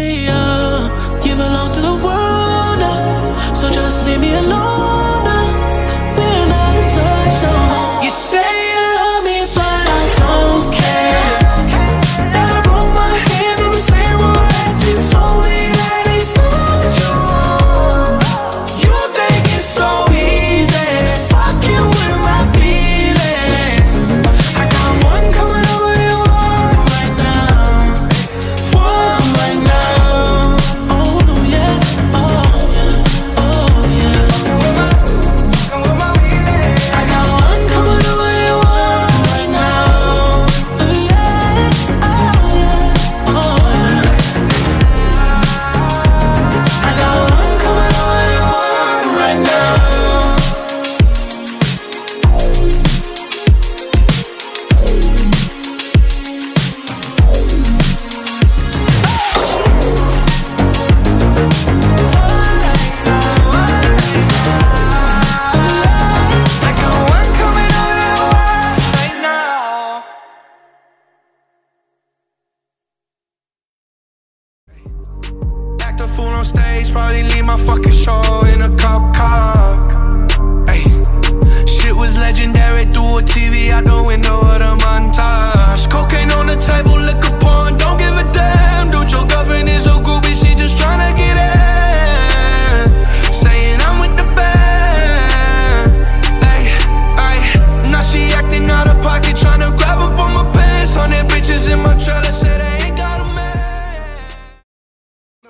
me up. on stage, probably leave my fucking show in a cop car.